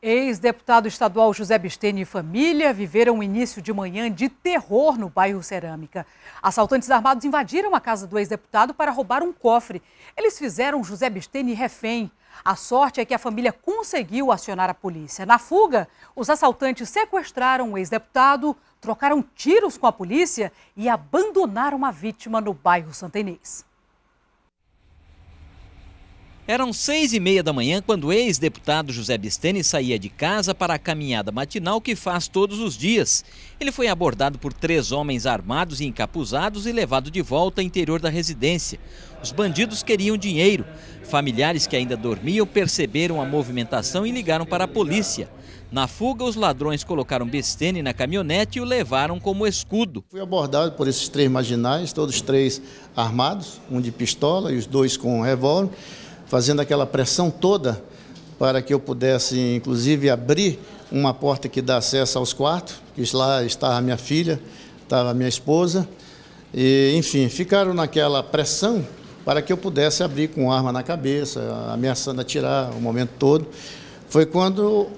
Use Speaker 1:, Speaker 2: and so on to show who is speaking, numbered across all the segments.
Speaker 1: ex-deputado estadual José Bisteni e família viveram um início de manhã de terror no bairro Cerâmica. Assaltantes armados invadiram a casa do ex-deputado para roubar um cofre. Eles fizeram José Bisteni refém. A sorte é que a família conseguiu acionar a polícia. Na fuga, os assaltantes sequestraram o ex-deputado, trocaram tiros com a polícia e abandonaram a vítima no bairro Santa Inês.
Speaker 2: Eram seis e meia da manhã quando o ex-deputado José Bisteni saía de casa para a caminhada matinal que faz todos os dias. Ele foi abordado por três homens armados e encapuzados e levado de volta ao interior da residência. Os bandidos queriam dinheiro. Familiares que ainda dormiam perceberam a movimentação e ligaram para a polícia. Na fuga, os ladrões colocaram Bisteni na caminhonete e o levaram como escudo.
Speaker 3: Fui abordado por esses três marginais, todos três armados, um de pistola e os dois com revólver fazendo aquela pressão toda para que eu pudesse, inclusive, abrir uma porta que dá acesso aos quartos, que lá estava minha filha, estava minha esposa, e, enfim, ficaram naquela pressão para que eu pudesse abrir com arma na cabeça, ameaçando atirar o momento todo. Foi quando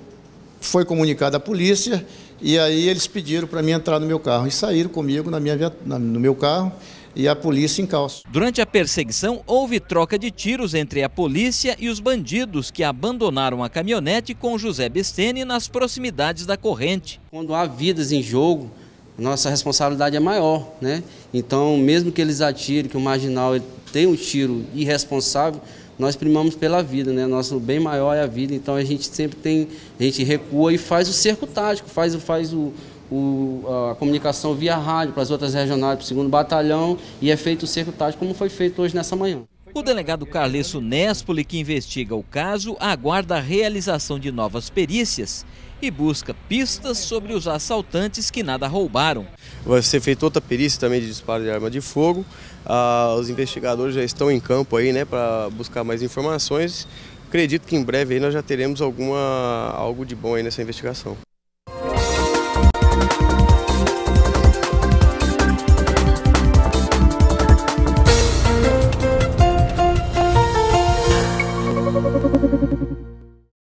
Speaker 3: foi comunicada a polícia e aí eles pediram para mim entrar no meu carro. E saíram comigo na minha, no meu carro e a polícia em calço.
Speaker 2: Durante a perseguição, houve troca de tiros entre a polícia e os bandidos que abandonaram a caminhonete com José Bestene nas proximidades da corrente.
Speaker 4: Quando há vidas em jogo, nossa responsabilidade é maior, né? Então, mesmo que eles atirem, que o marginal tenha um tiro irresponsável, nós primamos pela vida, né? Nosso bem maior é a vida, então a gente sempre tem, a gente recua e faz o cerco tático, faz, faz o, o, a comunicação via rádio para as outras regionais, para o segundo batalhão, e é feito o cerco tático como foi feito hoje nessa manhã.
Speaker 2: O delegado Carlesso Nespoli, que investiga o caso, aguarda a realização de novas perícias e busca pistas sobre os assaltantes que nada roubaram.
Speaker 5: Vai ser feita outra perícia também de disparo de arma de fogo. Ah, os investigadores já estão em campo aí, né, para buscar mais informações. Acredito que em breve aí nós já teremos alguma, algo de bom aí nessa investigação. Thank you